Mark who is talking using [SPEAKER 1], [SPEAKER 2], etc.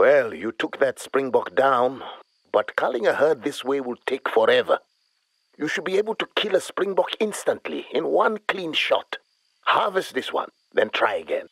[SPEAKER 1] Well, you took that springbok down, but culling a herd this way will take forever. You should be able to kill a springbok instantly in one clean shot. Harvest this one, then try again.